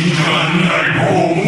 Shinran, I hope.